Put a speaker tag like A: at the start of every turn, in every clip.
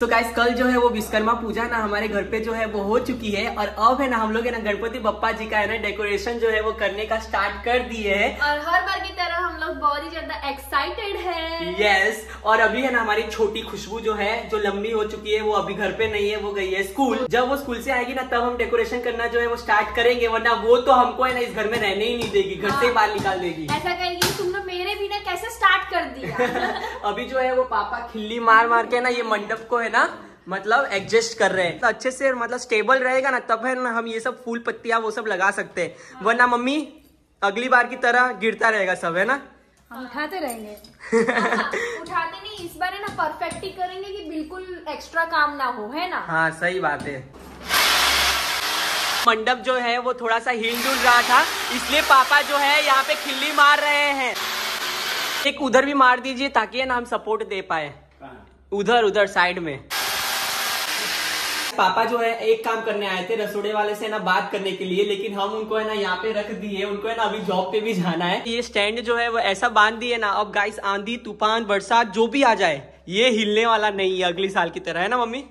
A: तो गाइस कल जो है वो विश्वकर्मा पूजा ना हमारे घर पे जो है वो हो चुकी है और अब है ना हम लोग है ना गणपति बप्पा जी का है ना डेकोरेशन जो है वो करने का स्टार्ट कर दिए है।
B: और हर बार की तरह हम लोग बहुत ही ज़्यादा एक्साइटेड है।
A: यस और अभी है ना हमारी छोटी खुशबू जो है जो लंबी हो चुकी है वो अभी घर पे नहीं है वो गई है स्कूल जब वो स्कूल से आएगी ना तब हम डेकोरेशन करना जो है वो स्टार्ट करेंगे वरना वो तो हमको है ना इस घर में रहने ही नहीं देगी घर से बाहर निकाल देगी।
B: ऐसा कहेगी तुमने मेरे बिना कैसे स्टार्ट कर दिया?
A: अभी जो है वो पापा खिल्ली मार मार के ना ये मंडप को है ना? मतलब एडजस्ट कर रहे हैं। तो अच्छे से मतलब स्टेबल रहेगा ना तब है ना हम ये सब फूल पत्तियाँ वो सब लगा सकते हैं। वरना मम्मी अगली बार की तरह गिरता रहेगा सब है ना?
C: हम उठाते रहेंगे।
B: उठाते नहीं इस बार है ना परफेक्ट ही करेंगे कि बिल्कुल एक्स्ट्रा काम ना हो है ना?
A: हाँ सही बात है। मंडप जो है वो थोड़ा सा हिल डुल रहा था इसलिए पापा जो है यहाँ पे खिल्ली मार रहे हैं। एक उधर भी मार दीजिए ताकि ना हम सपोर्ट दे पाए। उधर उधर साइड में। पापा जो है एक काम करने आए थे रसोड़े वाले से ना बात करने के लिए लेकिन हम उनको है ना यहाँ पे रख दिए उनको है ना अभी जॉब पे भी जाना है। ये स्टैंड जो है वो ऐसा बाँध दिए ना अब गाइस आंधी तूफ़ान बरसात जो भी आ जाए ये हिलने वाला नहीं है अगले साल की तरह है ना मम्मी?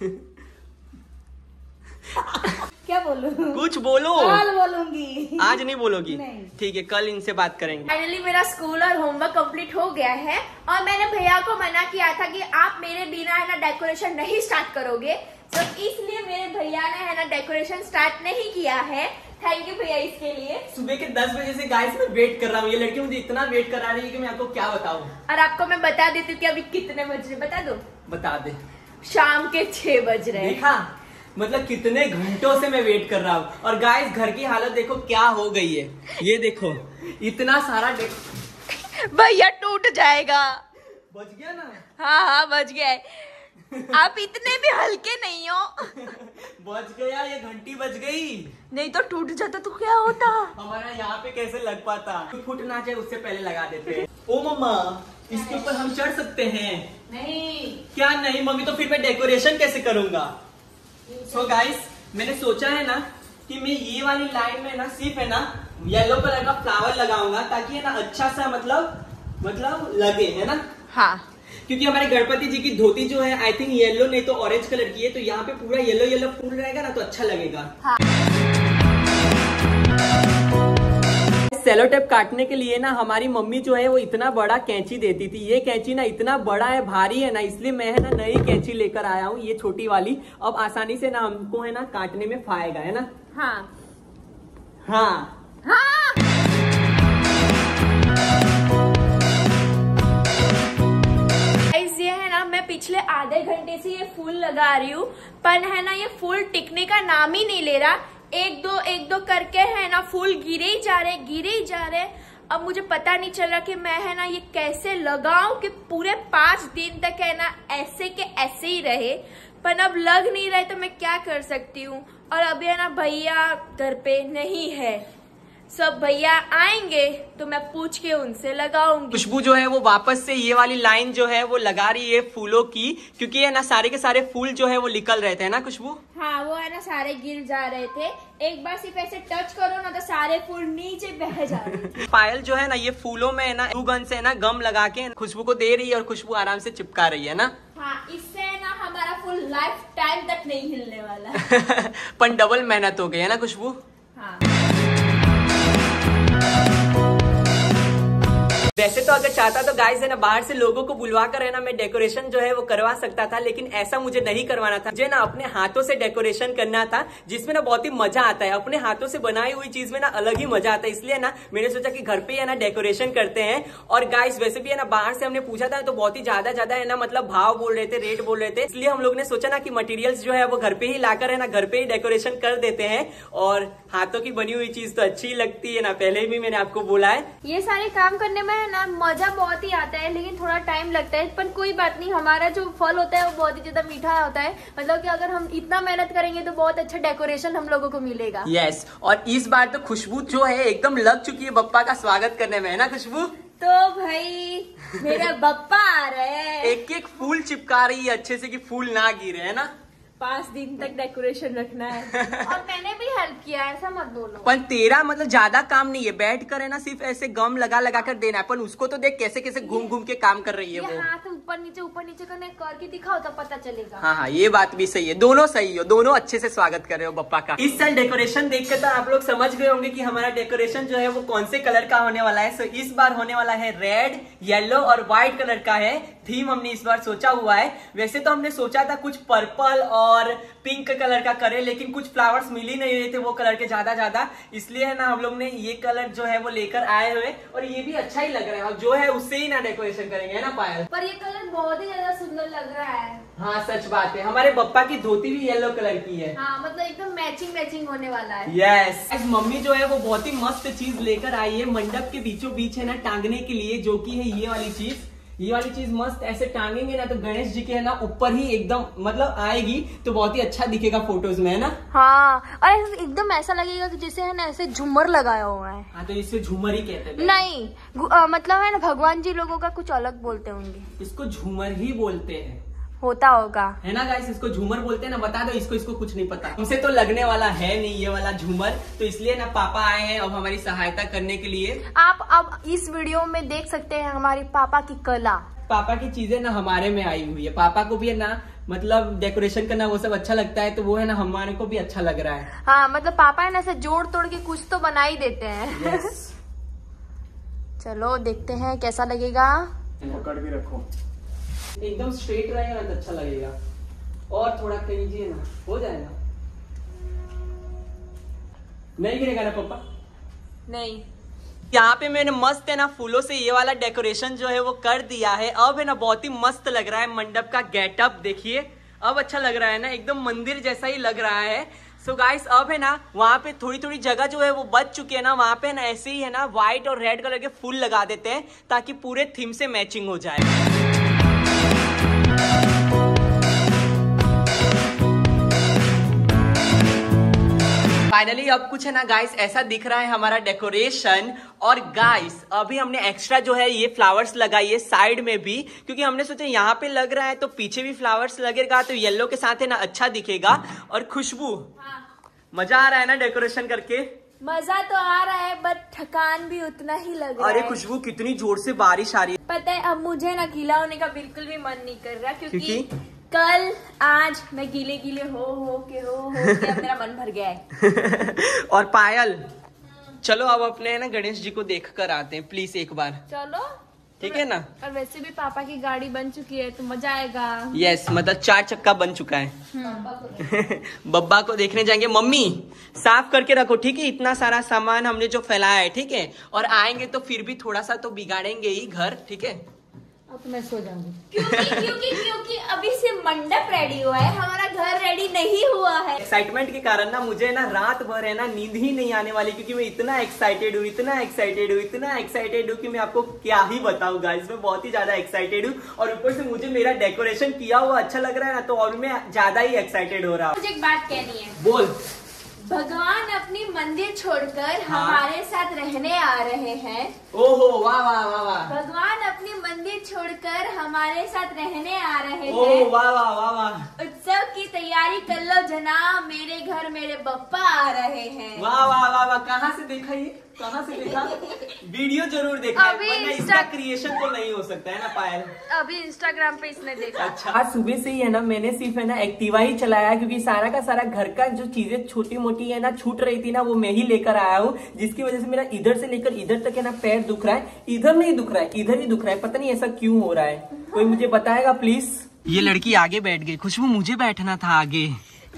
C: क्या बोलूँ?
A: कुछ बोलो।
C: कल बोलूँगी।
A: आज नहीं बोलोगी? ठीक है कल इनसे बात करेंगे।
B: फाइनली मेरा स्कूल और होमवर्क कंप्लीट हो गया है और मैंने भैया को मना किया था कि आप मेरे बिना है ना डेकोरेशन नहीं स्टार्ट करोगे। तो इसलिए मेरे भैया ने है ना डेकोरेशन स्टार्ट नहीं किया है। थैंक यू भैया इसके लिए।
A: सुबह के दस बजे से गाइस मैं वेट कर रहा हूँ। ये लड़की मुझे इतना वेट करा रही है कि मैं आपको क्या बताऊँ?
B: और आपको मैं बता देती हूँ कि अभी कितने बज रहे बता दो।
A: बता दे।
B: शाम के छह बज रहे हैं।
A: मतलब कितने घंटों से मैं वेट कर रहा हूँ। और गाइस घर की हालत देखो क्या हो गई है? ये देखो इतना सारा
B: भैया टूट जाएगा।
A: बच गया ना?
B: हाँ हाँ बच गया है। आप इतने भी हल्के नहीं हो।
A: बच गया ये घंटी बच गई।
B: नहीं तो टूट जाता तो क्या होता?
A: हमारा यहाँ पे कैसे लग पाता? फुट ना जाए उससे पहले लगा देते ओ मम्मा इसके ऊपर हम चढ़ सकते हैं।
B: नहीं।
A: क्या नहीं मम्मी तो फिर मैं डेकोरेशन कैसे करूँगा? सो so गाइस मैंने सोचा है ना कि मैं ये वाली लाइन में ना सिर्फ़ है ना येलो कलर का फ्लावर लगाऊँगा ताकि है ना अच्छा सा मतलब मतलब लगे है ना?
B: हाँ।
A: क्योंकि हमारे गणपति जी की धोती जो है आई थिंक येलो नहीं तो ऑरेंज कलर की है तो यहाँ पे पूरा येलो येलो फूल रहेगा ना तो अच्छा लगेगा। सेलो टेप काटने के लिए ना हमारी मम्मी जो है वो इतना बड़ा कैंची देती थी। ये कैंची ना इतना बड़ा है भारी है ना इसलिए मैं है ना नई कैंची लेकर आया हूँ ये छोटी वाली। अब आसानी से ना हमको है ना काटने में फाएगा है ना?
B: हाँ।
A: हाँ।
B: हाँ। ये है ना मैं पिछले आधे घंटे से ये फूल लगा रही हूँ पर है ना ये फूल टिकने का नाम ही नहीं ले रहा। एक दो एक दो करके है ना, फूल गिरे ही जा रहे हैं, गिरे ही जा रहे हैं। अब मुझे पता नहीं चल रहा कि मैं है ना, ये कैसे लगाऊँ कि पूरे पाँच दिन तक है ना, ऐसे के ऐसे ही रहे। पर अब लग नहीं रहे तो मैं क्या कर सकती हूँ? और अभी है ना, भैया घर पे नहीं है। सब भैया आएँगे तो मैं पूछ के उनसे लगाऊँगी।
A: खुशबू जो है वो वापस से ये वाली लाइन जो है वो लगा रही है फूलों की क्योंकि ये ना सारे के सारे फूल जो है वो निकल रहे थे ना खुशबू?
B: हाँ वो है ना सारे गिर जा रहे थे। एक बार सिर्फ़ ऐसे टच करो ना तो सारे फूल नीचे बह जा रहे
A: पायल जो है ना ये फूलों में है ना ग्लू गन से है ना गम लगा के खुशबू को दे रही है और खुशबू आराम से चिपका रही है ना?
B: हाँ इससे है ना हमारा फूल लाइफ टाइम तक नहीं हिलने वाला।
A: पर डबल मेहनत हो गई है ना खुशबू?
B: हाँ। Thank you.
A: वैसे तो अगर चाहता तो गाइस है ना, बाहर से लोगों को बुलवा कर है ना, मैं डेकोरेशन जो है वो करवा सकता था, लेकिन ऐसा मुझे नहीं करवाना था। मुझे ना अपने हाथों से डेकोरेशन करना था, जिसमें ना बहुत ही मज़ा आता है। अपने हाथों से बनाई हुई चीज़ में ना अलग ही मज़ा आता है। इसलिए ना, मैंने सोचा कि घर पे ही ना डेकोरेशन करते हैं। और गाइस वैसे भी है ना, बाहर से हमने पूछा था तो बहुत ही ज़्यादा ज़्यादा है ना मतलब भाव बोल रहे थे रेट बोल रहे थे। इसलिए हम लोग ने सोचा ना कि मटेरियल्स जो है वो घर पे ही लाकर है ना, घर पे ही डेकोरेशन कर देते हैं। और हाथों की बनी हुई चीज़ तो अच्छी लगती है ना, पहले भी मैंने आपको बोला है।
B: ये सारे काम करने में है ना मज़ा बहुत ही आता है लेकिन थोड़ा टाइम लगता है। पर कोई बात नहीं हमारा जो फल होता है वो बहुत ही ज़्यादा मीठा होता है। मतलब कि अगर हम इतना मेहनत करेंगे तो बहुत अच्छा डेकोरेशन हम लोगों को मिलेगा।
A: यस yes, और इस बार तो खुशबू जो है एकदम लग चुकी है बप्पा का स्वागत करने में है ना खुशबू?
B: तो भाई मेरा बप्पा आ रहे हैं।
A: एक एक फूल चिपका रही है अच्छे से कि फूल ना गिरे है ना?
B: पाँच दिन तक डेकोरेशन रखना है। और मैंने भी हेल्प किया है, ऐसा मत बोलो।
A: पर तेरा मतलब ज़्यादा काम नहीं है। बैठ कर है ना सिर्फ़ ऐसे गम लगा लगा कर देना है। पर उसको तो देख कैसे कैसे घूम घूम के काम कर रही है
B: ये
A: वो
B: हाथ ऊपर नीचे ऊपर नीचे करने करके दिखाओ तब पता चलेगा।
A: हाँ हाँ ये बात भी सही है। दोनों सही हो दोनों अच्छे से स्वागत कर रहे हो पप्पा का। इस साल डेकोरेशन देख कर तो आप लोग समझ गए होंगे की हमारा डेकोरेशन जो है वो कौन से कलर का होने वाला है। सो इस बार होने वाला है रेड येलो और व्हाइट कलर का है। थीम हमने इस बार सोचा हुआ है। वैसे तो हमने सोचा था कुछ पर्पल और पिंक कलर का करे लेकिन कुछ फ्लावर्स मिल ही नहीं रहे थे वो कलर के ज़्यादा ज़्यादा। इसलिए है ना हम लोग ने ये कलर जो है वो लेकर आए हुए और ये भी अच्छा ही लग रहा है। और जो है उससे ही ना डेकोरेशन करेंगे है ना पायल?
B: पर ये कलर बहुत ही ज़्यादा सुंदर लग रहा है।
A: हाँ सच बात है। हमारे पप्पा की धोती भी येलो कलर की है।
B: हाँ मतलब एकदम मैचिंग मैचिंग होने वाला है।
A: Yes yes. मम्मी जो है वो बहुत ही मस्त चीज़ लेकर आई है मंडप के बीचों बीच है ना टांगने के लिए जो की है ये वाली चीज़। ये वाली चीज़ मस्त ऐसे टांगेंगे ना तो गणेश जी के है ना ऊपर ही एकदम मतलब आएगी तो बहुत ही अच्छा दिखेगा फ़ोटोज़ में है ना?
B: हाँ और एकदम ऐसा लगेगा कि जैसे है ना ऐसे झूमर लगाया हुआ है।
A: हाँ तो इसे झूमर ही कहते हैं।
B: नहीं आ, मतलब है ना भगवान जी लोगों का कुछ अलग बोलते होंगे।
A: इसको झूमर ही बोलते हैं।
B: होता होगा।
A: है ना गाइस इसको झूमर बोलते हैं ना बता दो इसको इसको कुछ नहीं पता। हमसे तो लगने वाला है नहीं ये वाला झूमर। तो इसलिए ना पापा आए हैं अब हमारी सहायता करने के लिए।
B: आप अब इस वीडियो में देख सकते हैं हमारे पापा की कला।
A: पापा की चीज़ें ना हमारे में आई हुई है। पापा को भी है ना मतलब डेकोरेशन करना वो सब अच्छा लगता है तो वो है ना हमारे को भी अच्छा लग रहा है।
B: हाँ मतलब पापा है ना ऐसे जोड़ तोड़ के कुछ तो बना ही देते हैं।
A: Yes.
B: चलो देखते हैं कैसा लगेगा।
D: पकड़ भी रखो।
A: एकदम स्ट्रेट रहेगा, ना तो अच्छा लगेगा। और थोड़ा कीजिए ना, हो जाएगा। नहीं गिरेगा ना पापा
B: नहीं।
A: यहाँ पे मैंने मस्त है ना, फूलों से ये वाला डेकोरेशन जो है वो कर दिया है। अब है ना, बहुत ही मस्त लग रहा है मंडप का गेटअप देखिए। अब अच्छा लग रहा है ना, एकदम मंदिर जैसा ही लग रहा है। सो so गाइस अब है ना, वहाँ पे थोड़ी थोड़ी जगह जो है वो बच चुकी है ना, वहाँ पे ना, ऐसे ही है ना व्हाइट और रेड कलर के फूल लगा देते हैं, ताकि पूरे थीम से मैचिंग हो जाए। फाइनली अब कुछ है ना गाइस ऐसा दिख रहा है हमारा डेकोरेशन और गाइस अभी हमने एक्स्ट्रा जो है ये फ्लावर्स लगाई है साइड में भी क्योंकि हमने सोचा यहाँ पे लग रहा है तो पीछे भी फ्लावर्स लगेगा तो येलो के साथ है ना अच्छा दिखेगा। और खुशबू मज़ा आ रहा है ना डेकोरेशन करके?
B: मज़ा तो आ रहा है बट थकान भी उतना ही लग रहा है।
A: अरे खुशबू कितनी ज़ोर से बारिश आ रही है।
B: पता है अब मुझे ना गीला होने का बिल्कुल भी मन नहीं कर रहा क्योंकि,
A: क्योंकि?
B: कल आज मैं गीले गीले हो हो के हो हो के अब मेरा मन भर गया है।
A: है और पायल चलो अब अपने ना गणेश जी को देख कर आते हैं प्लीज़ एक बार।
B: चलो।
A: ठीक है ना?
B: और वैसे भी पापा की गाड़ी बन चुकी है तो मज़ा आएगा।
A: यस मतलब चार चक्का बन चुका है। बब्बा को देखने जाएँगे। मम्मी साफ़ करके रखो ठीक है? इतना सारा सामान हमने जो फैलाया है ठीक है? और आएँगे तो फिर भी थोड़ा सा तो बिगाड़ेंगे ही घर ठीक है?
C: अब तो मैं सो जाऊँगी।
B: क्योंकि क्योंकि क्योंकि अभी से मंडप रेडी हुआ है हमारा घर रेडी नहीं हुआ है।
A: एक्साइटमेंट के कारण ना मुझे ना रात भर है ना नींद ही नहीं आने वाली क्योंकि मैं इतना एक्साइटेड हूँ इतना एक्साइटेड हूँ इतना एक्साइटेड हूँ कि मैं आपको क्या ही बताऊँ गाइस मैं बहुत ही ज़्यादा एक्साइटेड हूँ और ऊपर से मुझे मेरा डेकोरेशन किया हुआ अच्छा लग रहा है ना तो और मैं ज़्यादा ही एक्साइटेड हो रहा हूँ।
B: मुझे एक बात कहनी है।
A: बोल।
B: भगवान अपनी मंदिर छोड़कर
A: हाँ।
B: हमारे साथ रहने आ रहे हैं।
A: ओहो वाह वाह वाह वाह।
B: भगवान अपनी मंदिर छोड़कर हमारे साथ रहने आ रहे
A: ओहो,
B: हैं।
A: वाह वाह वाह वाह।
B: उत्सव की तैयारी कर लो जना मेरे घर मेरे बप्पा आ रहे हैं।
A: वाह वाह वाह वाह। कहाँ से देखा ये? कहाँ से देखा? वीडियो ज़रूर देखा है,
B: अभी
A: वरना
B: इंस्टा-
A: इसका क्रिएशन तो नहीं हो सकता है ना पायल।
B: अभी इंस्टाग्राम पे इसने देखा।
A: अच्छा। आज सुबह से ही है ना मैंने सिर्फ़ है ना एक्टिवा ही चलाया क्योंकि सारा का सारा घर का जो चीज़ें छोटी मोटी है ना छूट रही थी ना वो मैं ही लेकर आया हूँ जिसकी वजह से मेरा इधर से लेकर इधर तक है ना पैर दुख रहा है। इधर नहीं दुख रहा है इधर ही दुख रहा है पता नहीं ऐसा क्यों हो रहा है। कोई मुझे बताएगा प्लीज़ ये लड़की आगे बैठ गई खुशबू मुझे बैठना था आगे।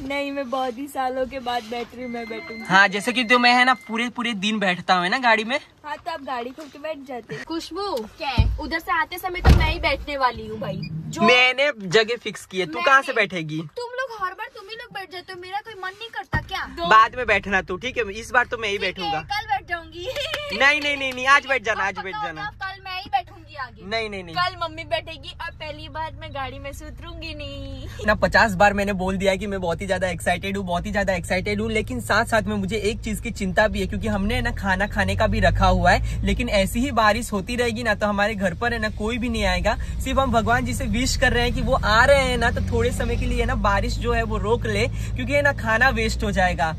B: नहीं मैं बहुत ही सालों के बाद बैठ रही हूँ मैं बैठूँगी।
A: हाँ जैसे कि तो मैं है ना पूरे पूरे दिन बैठता हूँ ना गाड़ी में?
B: हाँ तो आप गाड़ी खोल के बैठ जाते खुशबू क्या उधर से आते समय तो मैं ही बैठने वाली हूँ भाई। जो
A: मैंने जगह फिक्स की है तू कहाँ से बैठेगी?
B: तुम लोग हर बार तुम ही लोग बैठ जाते हो मेरा कोई मन नहीं करता क्या?
A: बाद में बैठना तू ठीक है? इस बार तो मैं ही बैठूँगा।
B: कल बैठ जाऊँगी।
A: नहीं नहीं नहीं नहीं आज बैठ जाना आज बैठ जाना।
B: कल मैं ही बैठूँगी आगे।
A: नहीं नहीं नहीं।
B: कल मम्मी बैठेगी और पहली बार मैं गाड़ी में सुतरूँगी नहीं।
A: ना पचास बार मैंने बोल दिया कि मैं बहुत ही ज़्यादा एक्साइटेड हूँ, बहुत ही ज़्यादा एक्साइटेड हूँ, लेकिन साथ साथ में मुझे एक चीज़ की चिंता भी है, क्योंकि हमने ना खाना खाने का भी रखा हुआ है, लेकिन ऐसी ही बारिश होती रहेगी, ना तो हमारे घर पर है ना कोई भी नहीं आएगा। सिर्फ़ हम भगवान जी से विश कर रहे हैं कि वो आ रहे हैं ना तो थोड़े समय के लिए ना बारिश जो है वो रोक ले, क्योंकि है ना खाना वेस्ट हो जाएगा।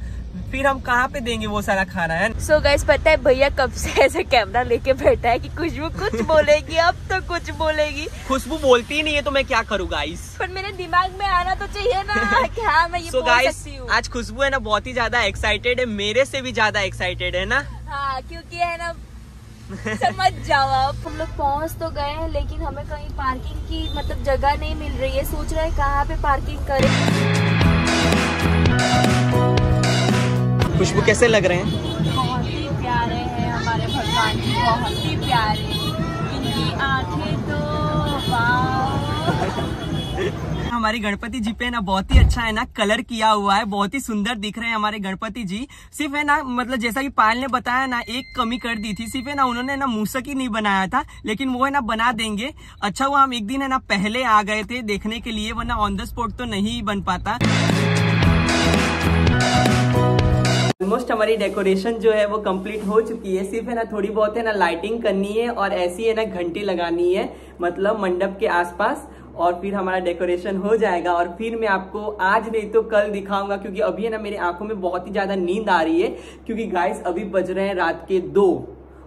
A: फिर हम कहाँ पे देंगे वो सारा खाना है
B: सो so गाइस पता है भैया कब से ऐसे कैमरा लेके बैठा है कि खुशबू कुछ बोलेगी अब तो कुछ बोलेगी।
A: खुशबू बोलती ही नहीं है तो मैं क्या करूँ गाइस
B: पर मेरे दिमाग में आना तो चाहिए ना कि हाँ मैं ये बोल
A: गाइस
B: सकती हूँ?
A: आज खुशबू है ना बहुत ही ज़्यादा एक्साइटेड है मेरे से भी ज़्यादा एक्साइटेड है ना?
B: हाँ क्योंकि है ना समझ जाओ आप हम लोग पहुँच तो गए हैं लेकिन हमें कहीं पार्किंग की मतलब जगह नहीं मिल रही है। सोच रहे हैं कहाँ पे पार्किंग करें।
A: खुशबू कैसे लग रहे हैं?
B: बहुत ही प्यारे हैं हमारे भगवान जी बहुत ही प्यारे। इनकी आँखें तो
A: हमारी गणपति जी पे ना बहुत ही अच्छा है ना कलर किया हुआ है बहुत ही सुंदर दिख रहे हैं हमारे गणपति जी। सिर्फ़ है ना मतलब जैसा कि पायल ने बताया ना एक कमी कर दी थी। सिर्फ़ है ना उन्होंने ना मूसक ही नहीं बनाया था लेकिन वो है ना बना देंगे। अच्छा हुआ हम एक दिन है ना पहले आ गए थे देखने के लिए वरना ऑन द स्पॉट तो नहीं बन पाता। ऑलमोस्ट हमारी डेकोरेशन जो है वो कंप्लीट हो चुकी है। सिर्फ़ है ना थोड़ी बहुत है ना लाइटिंग करनी है और ऐसी है ना घंटी लगानी है मतलब मंडप के आसपास और फिर हमारा डेकोरेशन हो जाएगा। और फिर मैं आपको आज नहीं तो कल दिखाऊँगा, क्योंकि अभी है ना मेरी आँखों में बहुत ही ज़्यादा नींद आ रही है, क्योंकि गाइस अभी बज रहे हैं रात के दो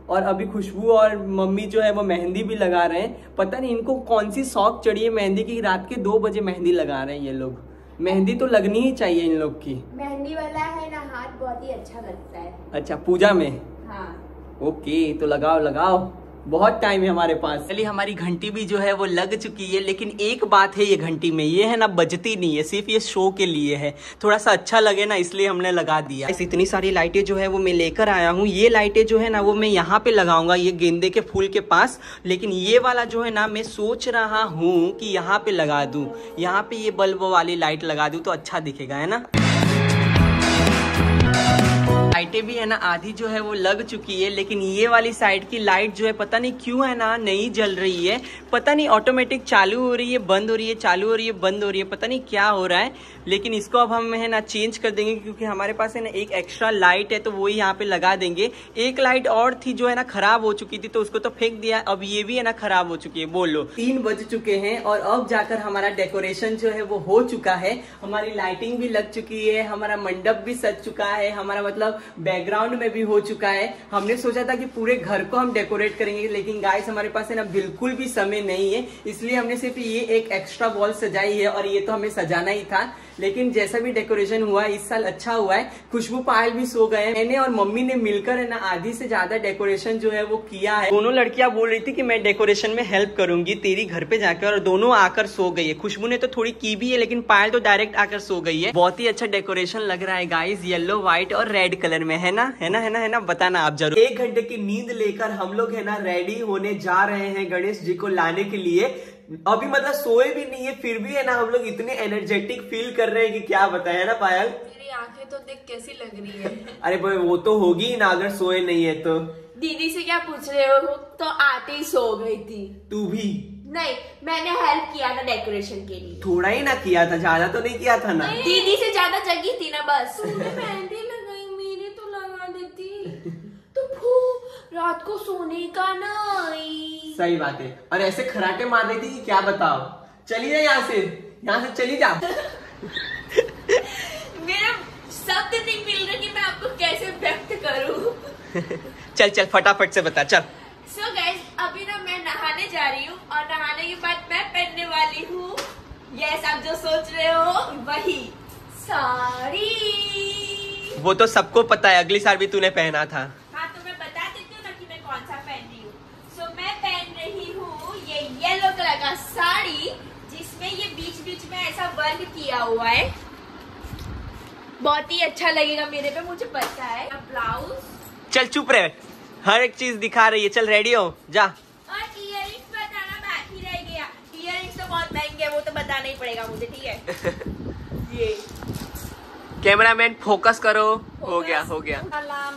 A: और अभी खुशबू और मम्मी जो है वो मेहंदी भी लगा रहे हैं। पता नहीं इनको कौन सी शौक चढ़ी है मेहंदी की, रात के दो बजे मेहंदी लगा रहे हैं ये लोग। मेहंदी तो लगनी ही चाहिए इन लोग की।
B: मेहंदी वाला है ना हाथ बहुत ही अच्छा लगता है।
A: अच्छा पूजा में?
B: हाँ।
A: ओके तो लगाओ लगाओ। बहुत टाइम है हमारे पास। चलिए, हमारी घंटी भी जो है वो लग चुकी है, लेकिन एक बात है ये घंटी में, ये है ना बजती नहीं है, सिर्फ़ ये शो के लिए है। थोड़ा सा अच्छा लगे ना, इसलिए हमने लगा दिया। इस इतनी सारी लाइटें जो है वो मैं लेकर आया हूँ। ये लाइटें जो है ना, वो मैं यहाँ पे लगाऊँगा, ये गेंदे के फूल के पास। लेकिन ये वाला जो है ना, मैं सोच रहा हूँ कि यहाँ पे लगा दूँ। यहाँ पे ये बल्ब वाली लाइट लगा दूँ तो अच्छा दिखेगा, है ना? लाइटें भी है ना, आधी जो है वो लग चुकी है, लेकिन ये वाली साइड की लाइट जो है, पता नहीं क्यों है ना, नहीं जल रही है। पता नहीं ऑटोमेटिक चालू हो रही है, बंद हो रही है, चालू हो रही है, बंद हो रही है, पता नहीं क्या हो रहा है। लेकिन इसको अब हम है ना चेंज कर देंगे, क्योंकि हमारे पास है ना एक एक्स्ट्रा लाइट है तो वही यहाँ पे लगा देंगे। एक लाइट और थी जो है ना खराब हो चुकी थी तो उसको तो फेंक दिया, अब ये भी है ना खराब हो चुकी है, बोलो। तीन बज चुके हैं, और अब जाकर हमारा डेकोरेशन जो है वो हो चुका है। हमारी लाइटिंग भी लग चुकी है, हमारा मंडप भी सज चुका है, हमारा मतलब बैकग्राउंड में भी हो चुका है। हमने सोचा था कि पूरे घर को हम डेकोरेट करेंगे, लेकिन गाइस हमारे पास है ना बिल्कुल भी समय नहीं है। इसलिए हमने सिर्फ़ ये एक एक्स्ट्रा बॉल सजाई है और ये तो हमें सजाना ही था। लेकिन जैसा भी डेकोरेशन हुआ, इस साल अच्छा हुआ है। खुशबू पायल भी सो गए मैंने और मम्मी ने मिलकर है ना, आधी से ज़्यादा डेकोरेशन जो है वो किया है। दोनों लड़कियाँ बोल रही थी कि मैं डेकोरेशन में हेल्प करूँगी, तेरी घर पे जाकर, और दोनों आकर सो गई है। खुशबू ने तो थोड़ी की भी है, लेकिन पायल तो डायरेक्ट आकर सो गई है। बहुत ही अच्छा डेकोरेशन लग रहा है गाइस येलो व्हाइट और रेड कलर में है ना? है ना है ना है ना? बताना आप ज़रूर। एक घंटे की नींद लेकर हम लोग है ना रेडी होने जा रहे हैं गणेश जी को लाने के लिए। अभी मतलब सोए भी नहीं है फिर भी है ना हम लोग इतने एनर्जेटिक फील कर रहे हैं कि क्या बताया ना पायल?
B: मेरी आँखें तो देख कैसी लग रही है।
A: अरे भाई वो तो होगी ही ना अगर सोए नहीं है तो।
B: दीदी से क्या पूछ रहे हो? तो आते ही सो गई थी।
A: तू भी?
B: नहीं मैंने हेल्प किया था डेकोरेशन के लिए।
A: थोड़ा ही ना किया था ज़्यादा तो नहीं किया था ना?
B: दीदी से ज़्यादा जगी थी ना बस। मेहंदी तो देती तो फू रात को सोने का नहीं।
A: सही बात है। और ऐसे खराटे मार रही थी कि क्या बताओ चलिए यहाँ से यहाँ से चली जा।
B: मेरा शब्द नहीं मिल रहा कि मैं आपको कैसे व्यक्त करूँ।
A: चल चल फटाफट से बता चल।
B: सो so गाइस अभी ना मैं नहाने जा रही हूँ और नहाने के बाद मैं पहनने वाली हूँ। यस आप जो सोच रहे हो वही साड़ी।
A: वो तो सबको पता है अगली साल भी तूने पहना था।
B: हाँ तो मैं बता देती हूँ ना कि मैं कौन सा पहन रही हूँ। सो मैं पहन रही हूँ ये येलो कलर का साड़ी जिसमें ये बीच बीच में ऐसा वर्क किया हुआ है। बहुत ही अच्छा लगेगा मेरे पे मुझे पता है। ब्लाउज
A: चल चुप रहे। हर एक चीज़ दिखा रही है। चल रेडी हो? जा।
B: और इयरिंग्स बताना बाकी रह गया। इयरिंग्स तो बहुत महँगे हैं वो तो बताना ही पड़ेगा मुझे ठीक है? ये।
A: कैमरामैन फोकस करो। हो गया हो गया।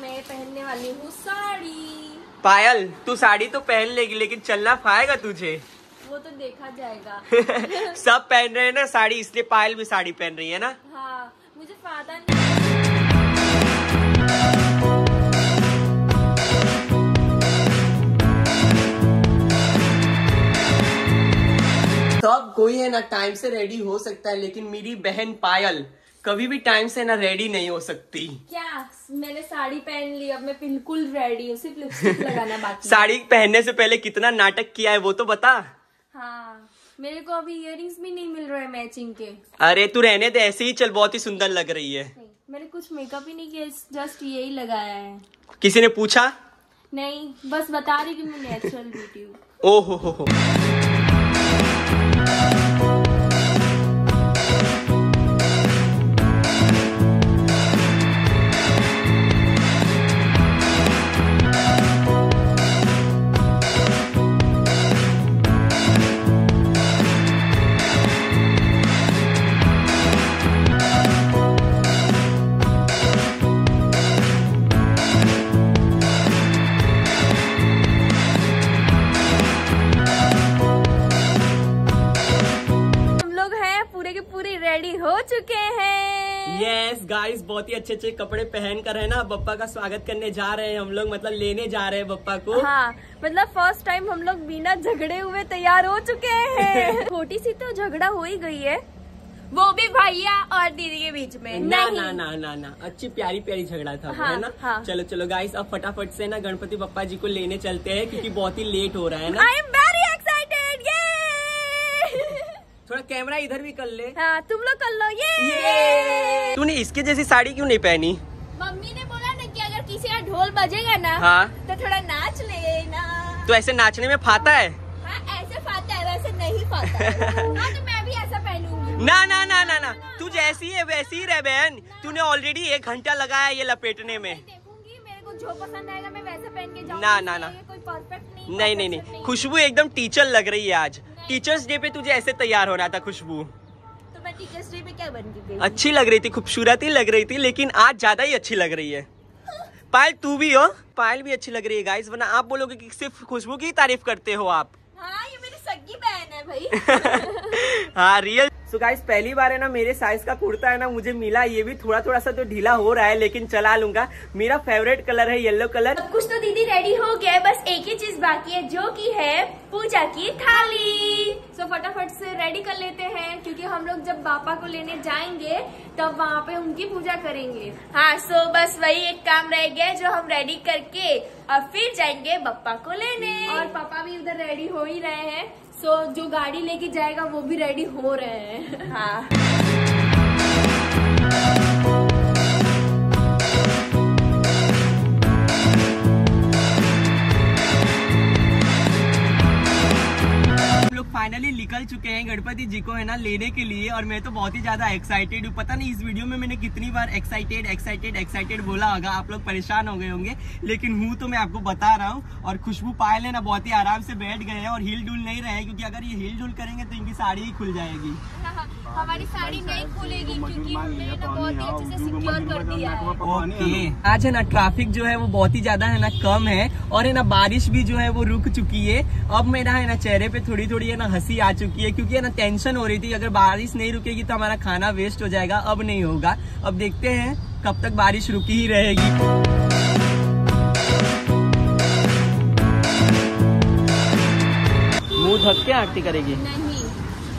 B: मैं पहनने वाली हूँ साड़ी।
A: पायल तू साड़ी तो पहन लेगी लेकिन चलना पाएगा तुझे।
B: वो तो देखा जाएगा।
A: सब पहन रहे हैं ना साड़ी इसलिए पायल भी साड़ी पहन रही है ना?
B: हाँ मुझे नहीं
A: सब कोई है ना टाइम से रेडी हो सकता है लेकिन मेरी बहन पायल कभी भी टाइम से ना रेडी नहीं हो सकती।
B: क्या? मैंने साड़ी पहन ली अब मैं बिल्कुल रेडी हूँ सिर्फ़ लिपस्टिक लगाना बाकी
A: साड़ी पहनने से पहले कितना नाटक किया है वो तो बता।
B: हाँ मेरे को अभी इयरिंग्स भी नहीं मिल रहे मैचिंग के।
A: अरे तू रहने दे ऐसे ही चल बहुत ही सुंदर लग रही है।
B: मैंने कुछ मेकअप ही नहीं किया जस्ट यही लगाया है।
A: किसी ने पूछा?
B: नहीं बस बता रही कि मैं नेचुरल ब्यूटी हूँ।
A: ओ हो हो हो। बहुत ही अच्छे अच्छे कपड़े पहन कर है ना बप्पा का स्वागत करने जा रहे हैं हम लोग मतलब लेने जा रहे हैं बप्पा को।
B: हाँ मतलब फ़र्स्ट टाइम हम लोग बिना झगड़े हुए तैयार हो चुके हैं। छोटी सी तो झगड़ा हो ही गई है। वो भी भैया और दीदी के बीच में।
A: ना
B: नहीं।
A: ना ना ना। ना अच्छी प्यारी प्यारी झगड़ा था
B: हाँ,
A: है ना?
B: हाँ।
A: चलो चलो गाइस अब फटाफट से ना गणपति बप्पा जी को लेने चलते हैं क्योंकि बहुत ही लेट हो रहा है ना। थोड़ा कैमरा इधर भी कर ले।
B: हाँ तुम लोग कर लो। ये!
A: ये तूने इसके जैसी साड़ी क्यों नहीं पहनी?
B: मम्मी ने बोला ना कि अगर किसी का ढोल बजेगा ना
A: हाँ।
B: तो थोड़ा नाच लेना।
A: तो ऐसे नाचने में फाता है?
B: हाँ ऐसे फाता है वैसे नहीं फाता है। हाँ तो मैं भी ऐसा पहनूँगी।
A: ना ना ना ना ना। तू जैसी है वैसी ही रह बहन। तूने ऑलरेडी एक घंटा लगाया ये लपेटने में।
B: देखूँगी मेरे को जो पसंद आएगा मैं वैसे पहन के जाऊँगी।
A: ना, ना, ना।
B: कोई परफेक्ट नहीं
A: नहीं नहीं खुशबू एकदम टीचर लग रही है आज। टीचर्स डे पे तुझे ऐसे तैयार होना था खुशबू।
B: तो मैं टीचर्स डे पे क्या बन गई
A: अच्छी लग रही थी खूबसूरत ही लग रही थी लेकिन आज ज़्यादा ही अच्छी लग रही है। पायल तू भी हो? पायल भी अच्छी लग रही है गाइस वरना आप बोलोगे कि सिर्फ़ खुशबू की तारीफ़ करते हो आप।
B: हाँ ये मेरी सगी बहन है भाई।
A: हाँ रियल सो गाइस पहली बार है ना मेरे साइज़ का कुर्ता है ना मुझे मिला ये भी थोड़ा थोड़ा सा तो ढीला हो रहा है लेकिन चला लूँगा। मेरा फेवरेट कलर है येलो कलर
B: सब कुछ तो दीदी रेडी हो गया है बस एक ही चीज़ बाकी है जो कि है पूजा की थाली। सो फटाफट से रेडी कर लेते हैं क्योंकि हम लोग जब पापा को लेने जाएँगे तब वहाँ पे उनकी पूजा करेंगे। हाँ सो बस वही एक काम रह गया जो हम रेडी करके और फिर जाएँगे बप्पा को लेने। और पापा भी उधर रेडी हो ही रहे हैं। सो so, जो गाड़ी लेके जाएगा वो भी रेडी हो रहे हैं। हाँ।
A: फाइनली निकल चुके हैं गणपति जी को है ना लेने के लिए। और मैं तो बहुत ही ज़्यादा एक्साइटेड हूँ। पता नहीं इस वीडियो में मैंने कितनी बार एक्साइटेड एक्साइटेड एक्साइटेड बोला होगा। आप लोग परेशान हो गए होंगे। लेकिन हूँ तो मैं आपको बता रहा हूँ। और खुशबू पायल है ना बहुत ही आराम से बैठ गए हैं और हिल डुल नहीं रहे हैं क्योंकि अगर ये हिल डुल करेंगे तो इनकी साड़ी ही खुल जाएगी।
B: हमारी साड़ी नहीं खुलेगी क्योंकि हमने ना बहुत ही अच्छे से सिक्योर कर दिया है।
A: ओके। आज है ना ट्रैफ़िक जो है वो बहुत ही ज़्यादा है ना कम है। और है ना बारिश भी जो है वो रुक चुकी है। अब मेरा है ना चेहरे पे थोड़ी थोड़ी है ना हँसी आ चुकी है क्योंकि है ना टेंशन हो रही थी। अगर बारिश नहीं रुकेगी तो हमारा खाना वेस्ट हो जाएगा अब नहीं होगा। अब देखते हैं कब तक बारिश रुकी ही रहेगी। मुँह ढक के आरती करेगी?
B: नहीं।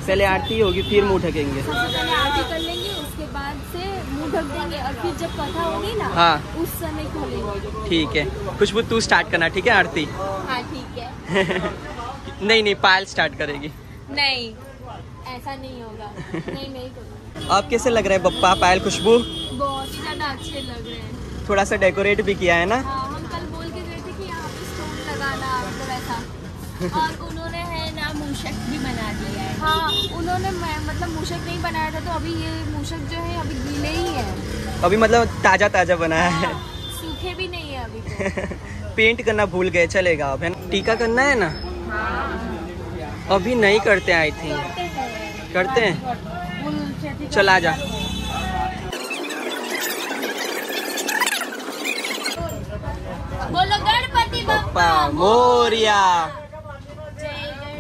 A: पहले आरती होगी फिर मुँह ढकेंगे।
B: आरती कर लेंगे उसके बाद से मुँह ढक देंगे और फिर जब कथा होगी ना
A: हाँ।
B: उस समय खोलेंगे।
A: ठीक है। खुशबू तू स्टार्ट करना ठीक है आरती?
B: हाँ ठीक है।
A: नहीं नहीं पायल स्टार्ट करेगी।
B: नहीं ऐसा नहीं होगा। नहीं मैं ही करूँगी।
A: अब कैसे लग रहा है बप्पा पायल खुशबू?
B: बहुत ही ज़्यादा अच्छे लग रहे हैं।
A: थोड़ा सा डेकोरेट भी किया है ना?
B: हाँ हम कल बोल के गए थे कि यहाँ पे स्टोन लगाना मतलब ऐसा और उन्होंने है ना मूषक भी बना दिया है। हाँ उन्होंने मतलब मूषक नहीं बनाया था तो अभी ये मूषक जो है अभी गीले ही है।
A: अभी मतलब ताज़ा ताज़ा बनाया है।
B: हाँ, सूखे भी नहीं है अभी तो।
A: पेंट करना भूल गए चलेगा अब है ना? टीका करना है ना? अभी नहीं करते आई थिंक करते हैं। चल आ जा
B: बोलो गणपति
A: पप्पा मोरिया।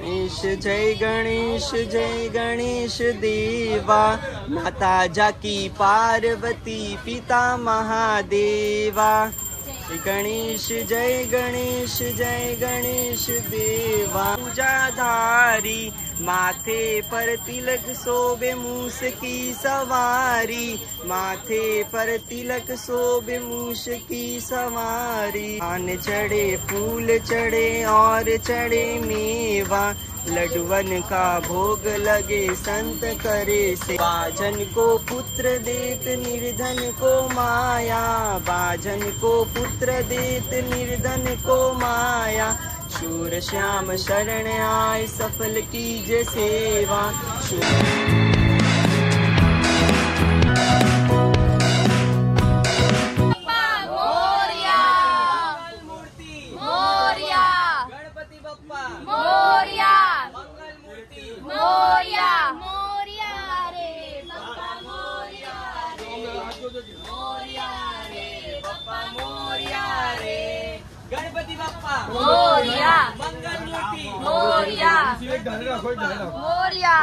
B: गणेश
A: जय गणेश जय गणेश देवा। माता जाकी पार्वती पिता महादेवा। गणेश, जय गणेश जय गणेश देवा। पूजाधारी, माथे पर तिलक शोभे मूस की सवारी। माथे पर तिलक शोभे मूस की सवारी। आन चढ़े, फूल चढ़े और चढ़े मेवा। लडवन का भोग लगे संत करे से। बाजन को पुत्र देत, निर्धन को माया। बाजन को पुत्र देत, निर्धन को माया। शूर श्याम शरण आय सफल की सेवा। शूर
B: मोरिया मोरिया मोरिया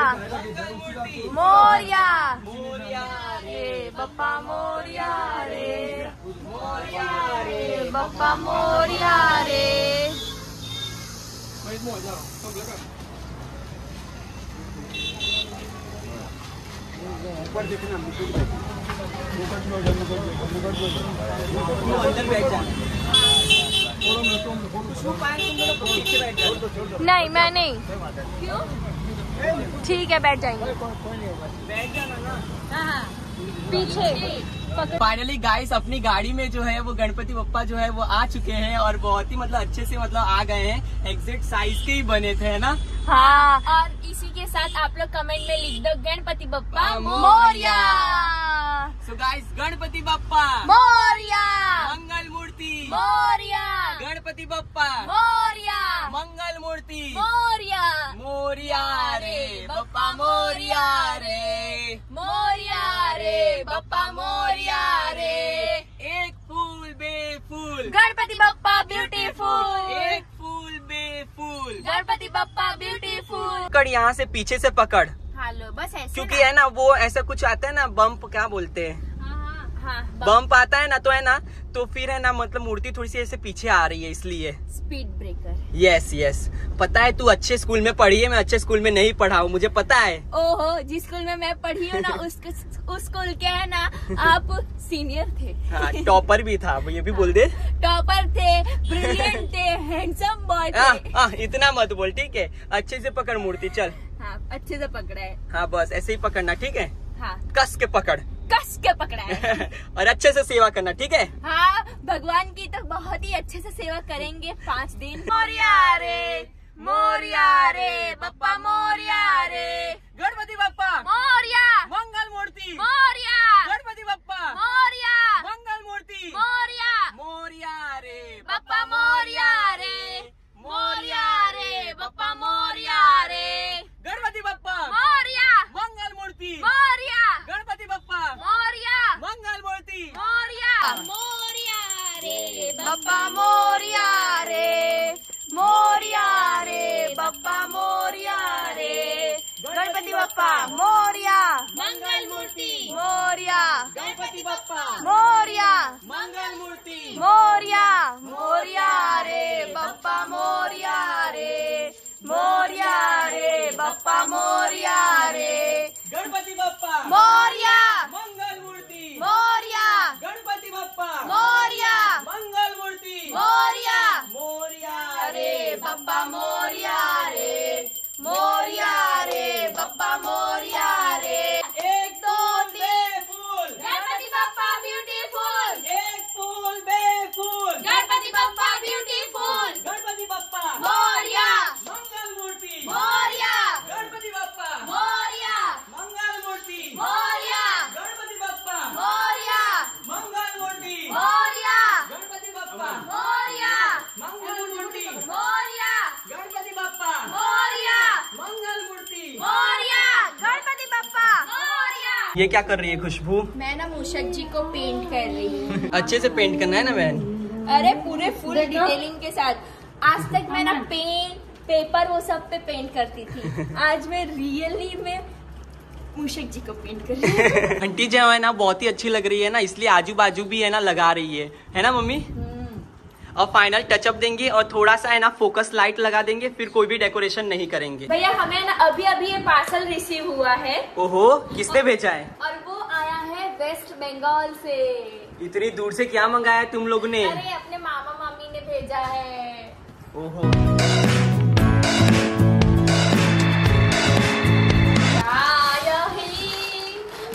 B: मोरिया रे बप्पा मोरिया रे मोरिया रे बप्पा मोरिया रे
A: जा खुशबू पाए तुम लोग पीछे बैठ जाओ
B: नहीं मैं नहीं। क्यों? ठीक है बैठ जाएँगे।
A: बैठ जाना ना
B: हाँ पीछे।
A: फाइनली गाइस अपनी गाड़ी में जो है वो गणपति बप्पा जो है वो आ चुके हैं और बहुत ही मतलब अच्छे से मतलब आ गए हैं। एग्जैक्ट साइज़ के ही बने थे है ना?
B: हाँ। और इसी के साथ आप लोग कमेंट में लिख दो गणपति बप्पा
A: हाँ,
B: Moriya.
A: So guys Ganpati Bappa.
B: Moriya.
A: Mangal Murti.
B: Morya.
A: Ganpati Bappa
B: Morya
A: Mangal Murti
B: Morya
A: Morya रे बप्पा मोरिया रे
B: मोरिया रे बप्पा मोरिया रे
A: एक फूल बेफूल
B: गणपति बप्पा ब्यूटीफुल
A: एक फूल बेफूल
B: गणपति बप्पा ब्यूटीफुल
A: पकड़ यहाँ से पीछे से पकड़
B: हेलो बस ऐसे
A: क्योंकि है ना वो ऐसा कुछ आता है ना बम्प क्या बोलते हैं
B: हाँ हाँ हाँ
A: बम्प आता है ना तो है ना तो फिर है ना मतलब मूर्ति थोड़ी सी ऐसे पीछे आ रही है इसलिए।
B: स्पीड ब्रेकर
A: यस यस पता है तू अच्छे स्कूल में पढ़ी है मैं अच्छे स्कूल में नहीं पढ़ा हूँ मुझे पता है।
B: ओहो जिस स्कूल में मैं पढ़ी हूँ ना उस उस स्कूल के है ना आप सीनियर थे।
A: हाँ टॉपर भी था ये भी बोल दे।
B: टॉपर थे ब्रिलियंट थे हैंडसम बॉय
A: हाँ
B: थे
A: हाँ इतना मत बोल ठीक है? अच्छे से पकड़ मूर्ति चल।
B: हाँ अच्छे से पकड़ा है।
A: हाँ बस ऐसे ही पकड़ना ठीक है?
B: हाँ।
A: कस के पकड़।
B: कस के पकड़ा है।
A: और अच्छे से सेवा करना ठीक है?
B: हाँ भगवान की तो बहुत ही अच्छे से सेवा करेंगे पाँच दिन। मोरिया रे मोरिया रे पप्पा मोरिया रे।
A: गणपति पप्पा
B: मोरिया।
A: मंगल मूर्ति।
B: मोरिया।
A: गणपति पप्पा
B: मोरिया।
A: मंगल मूर्ति।
B: मोरिया।
A: मोरिया रे
B: पप्पा मोरिया रे। मोरिया रे पप्पा मोरिया रे।
A: गणपति बप्पा
B: मोरिया
A: मंगल मूर्ति
B: मोरिया
A: गणपति बप्पा
B: मोरिया
A: मंगल मूर्ति
B: मोरिया मोरिया रे बप्पा मोरिया रे मोरिया रे बप्पा मोरिया रे गणपति बप्पा मोरिया
A: मंगल मूर्ति
B: मोरिया
A: गणपति बप्पा
B: मोरिया
A: मंगल मूर्ति
B: मोरिया मोरिया रे बप्पा मोरिया रे मोरिया रे बप्पा मोरिया रे
A: गणपति बप्पा.
B: मोरिया.
A: मंगल मूर्ति.
B: मोरिया.
A: गणपति बप्पा.
B: मोरिया.
A: मंगल मूर्ति.
B: मोरिया.
A: मोरिया
B: रे बप्पा मोरिया रे मोरिया रे बप्पा मोरिया रे. गणपति बप्पा ब्यूटीफुल गणपति बप्पा मोरिया
A: मंगल मूर्ति
B: मोरिया
A: गणपति बप्पा
B: मोरिया
A: मंगल मूर्ति
B: मोरिया
A: गणपति बप्पा
B: मोरिया
A: मंगल मूर्ति
B: मोरिया
A: गणपति बप्पा
B: मोरिया
A: मंगल मूर्ति
B: मोरिया
A: गणपति बप्पा
B: मोरिया
A: मंगल मूर्ति
B: मोरिया गणपति बप्पा
A: ये क्या कर रही है खुशबू?
B: मैं ना मूषक जी को पेंट कर रही हूँ।
A: अच्छे से पेंट करना है ना बहन?
B: अरे पूरे फुल डिटेलिंग के साथ। आज तक मैं ना पेन पेपर वो सब पे पेंट करती थी। आज मैं रियली में मूषक जी को पेंट कर रही हूँ।
A: आंटी जो है ना बहुत ही अच्छी लग रही है ना इसलिए आजू बाजू भी है ना लगा रही है। है ना मम्मी? और फाइनल टचअप देंगे और थोड़ा सा है ना फोकस लाइट लगा देंगे फिर कोई भी डेकोरेशन नहीं करेंगे।
B: भैया हमें ना अभी अभी ये पार्सल रिसीव हुआ है।
A: ओहो किसने भेजा है?
B: और वो है वेस्ट बंगाल से।
A: इतनी दूर से क्या मंगाया तुम लोग ने?
B: अरे अपने मामा मामी ने भेजा है।
A: ओहो।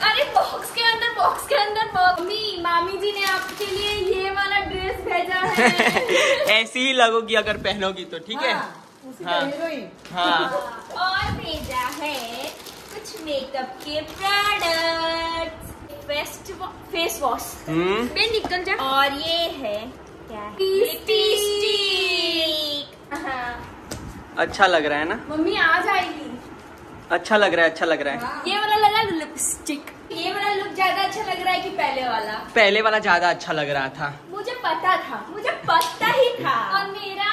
B: अरे बॉक्स के अंदर बॉक्स के अंदर मम्मी मामी जी ने आपके लिए ये वाला ड्रेस भेजा है।
A: ऐसी ही लगोगी अगर पहनोगी तो ठीक है?
C: हाँ,
A: हाँ।
C: हीरोइन
A: हाँ।
B: और भेजा है कुछ मेकअप के प्रोडक्ट्स फेस्ट फेस वॉश बे निकल जा और ये है क्या है? हाँ
A: अच्छा लग रहा है ना?
B: मम्मी आ जाएगी।
A: अच्छा लग रहा है अच्छा लग रहा है।
B: ये वाला लगा लिपस्टिक ये वाला लुक ज़्यादा अच्छा लग रहा है कि पहले वाला?
A: पहले वाला ज़्यादा अच्छा लग रहा था।
B: मुझे पता था मुझे पता ही था। और मेरा?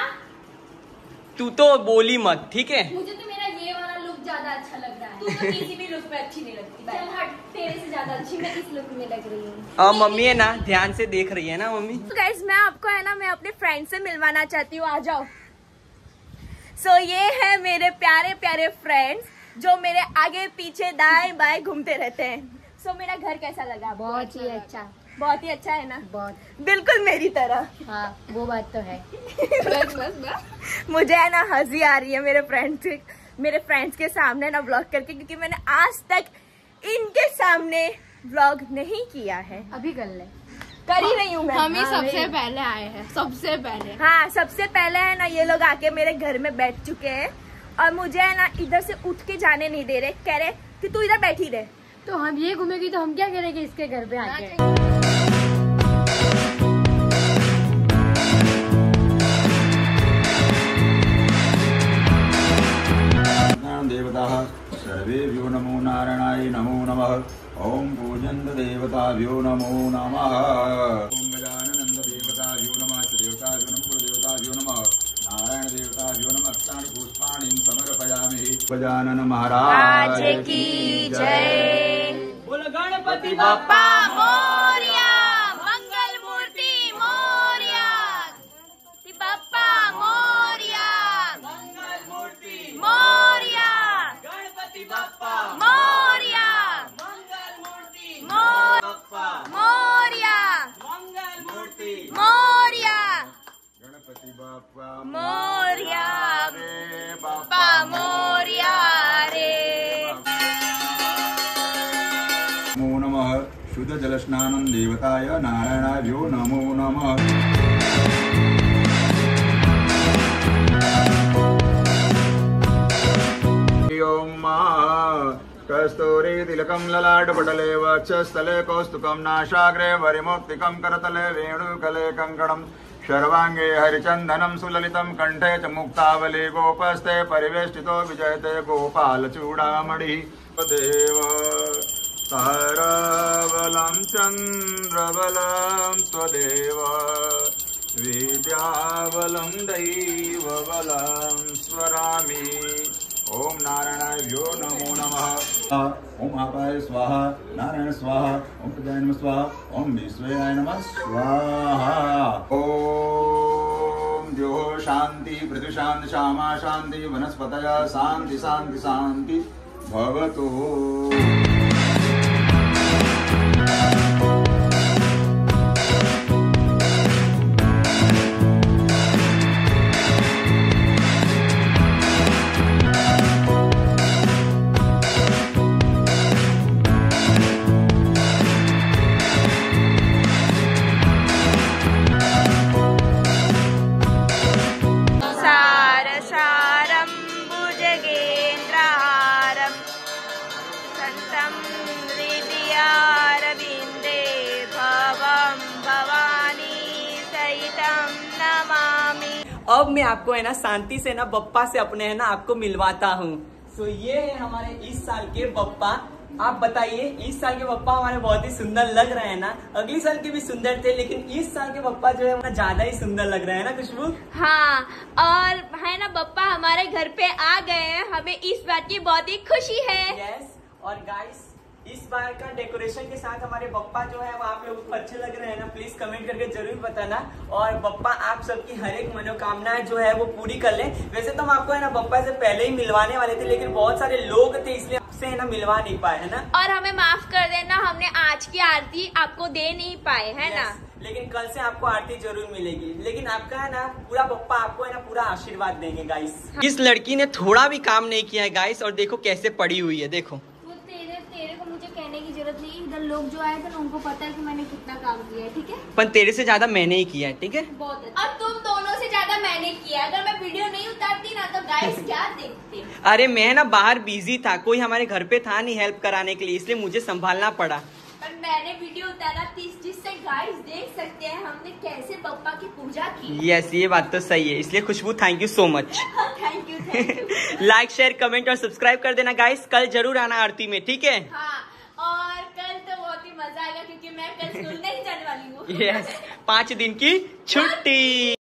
A: तू तो बोली मत ठीक है?
B: मुझे तो ज़्यादा अच्छा लग रहा है। तू तो किसी भी लुक पे अच्छी नहीं लगती चल हट तेरे से ज़्यादा अच्छी मैं इस लुक में लग रही हूँ?
A: और मम्मी है ना ध्यान से देख रही है ना मम्मी?
B: तो गाइज़ मैं आपको है ना मैं अपने फ्रेंड से मिलवाना चाहती हूँ आ जाओ। सो so, ये है मेरे प्यारे प्यारे फ्रेंड्स जो मेरे आगे पीछे दाएँ बाएँ घूमते रहते हैं। सो so, मेरा घर कैसा लगा?
C: बहुत ही अच्छा।
B: बहुत ही अच्छा है ना?
C: बहुत।
B: बिल्कुल मेरी तरह।
C: हाँ वो बात तो है।
B: बस बस बस। मुझे है ना हँसी आ रही है मेरे फ्रेंड के मेरे फ्रेंड्स के सामने ना ब्लॉग करके क्योंकि मैंने आज तक इनके सामने ब्लॉग नहीं किया है।
C: अभी कर ले।
B: कर ही रही हूँ मैं।
D: हम ही
C: हाँ,
D: सबसे पहले आए हैं सबसे पहले।
B: हाँ सबसे पहले है ना ये लोग आके मेरे घर में बैठ चुके हैं। और मुझे है ना इधर से उठ के जाने नहीं दे रहे। कह रहे कि तू इधर बैठी रहे।
C: तो हम ये घूमेगी तो हम क्या करेंगे इसके घर पे आके?
E: देवताः सर्वेभ्यो नमो नारायणाय नमो नमः। ॐ पूजन्त देवताभ्यो नमो नमः। ॐ गजानन्द देवताभ्यो नमः। च देवताभ्यो नमः। देवताभ्यो नमः। नारायण देवताभ्यो नमः। अष्टानि पुष्पाणि समर्पयामि। गजानन महाराज
B: की जय।
A: बोलो गणपति
B: बापा मोरिया मंगल मूर्ति मोर
A: मंगल मूर्ति
B: मोरिया
E: गणपति बाप्पा
B: मोरिया बापा मोरिया रे
E: नमो नमः शुद्धजलस्नानं देवताय नारायणाभ्यो नमो नमः कस्तूरी तिलकं ललाटपटले वक्षस्थले कौस्तुकं नाशाग्रे वरिमुक्तिकं करतले वेणुकले कङ्कणं सर्वाङ्गे हरिचन्दनं सुललितं कण्ठे च मुक्तावली गोपस्ते परिवेष्टितो विजयते गोपालचूडामणिः। देव ताराबलं चन्द्रबलं त्वदेव विद्याबलं दैवबलं नारायणाभ्यो नमो नमः। ॐ आपाय स्वाहा नारायण स्वाहा ओम प्रजाय नम स्वाहा ओम विश्वेय नम स्वाहा। ओम जो शांति पृथ्वी शांति श्यामा शांति वनस्पतया शांति शांति शांति भवतु।
A: आपको है ना शांति से ना बप्पा से अपने है ना आपको मिलवाता हूँ। तो ये है हमारे इस साल के बप्पा। आप बताइए इस साल के पप्पा हमारे बहुत ही सुंदर लग रहे हैं ना? अगले साल के भी सुंदर थे लेकिन इस साल के पप्पा जो है ना ज़्यादा ही सुंदर लग रहे हैं ना खुशबू?
B: हाँ और है ना बप्पा हमारे घर पे आ गए हैं। हमें इस बात की बहुत ही खुशी है।
A: यस और गाइस इस बार का डेकोरेशन के साथ हमारे बप्पा जो है वो आप लोगों को अच्छे लग रहे हैं ना? प्लीज़ कमेंट करके ज़रूर बताना। और बप्पा आप सबकी हर एक मनोकामनाएँ जो है वो पूरी कर ले। वैसे तो हम आपको है ना बप्पा से पहले ही मिलवाने वाले थे लेकिन बहुत सारे लोग थे इसलिए आपसे है ना मिलवा नहीं पाए है ना?
B: और हमें माफ़ कर देना हमने आज की आरती आपको दे नहीं पाए है ना?
A: लेकिन कल से आपको आरती ज़रूर मिलेगी। लेकिन आपका है ना पूरा पप्पा आपको है ना पूरा आशीर्वाद देंगे गाइस इस लड़की ने थोड़ा भी काम नहीं किया है गाइस और देखो कैसे पड़ी हुई है देखो
C: वो तेरे तेरे को मुझे कहने की ज़रूरत नहीं इधर लोग जो आए थे ना उनको पता है कि मैंने कितना काम किया है ठीक है?
A: पर तेरे से ज़्यादा मैंने ही किया है ठीक है?
C: बहुत अच्छा।
B: और तुम दोनों से ज़्यादा मैंने किया अगर मैं वीडियो नहीं उतारती ना तो गाइस क्या देखते
A: अरे मैं ना बाहर बिज़ी था कोई हमारे घर पे था नहीं हेल्प कराने के लिए इसलिए मुझे संभालना पड़ा।
B: पर मैंने वीडियो उतारा जिस जिससे गाइस देख सकते हैं हमने कैसे पप्पा की पूजा की।
A: यस ये बात तो सही है इसलिए Khushboo thank you so much
B: thank you thank you
A: like share comment और सब्सक्राइब कर देना गाइस कल ज़रूर आना आरती में ठीक है?
B: हाँ और कल तो बहुत ही मज़ा आएगा क्योंकि मैं कल स्कूल नहीं जाने वाली हूँ।
A: Yes, पाँच दिन की छुट्टी।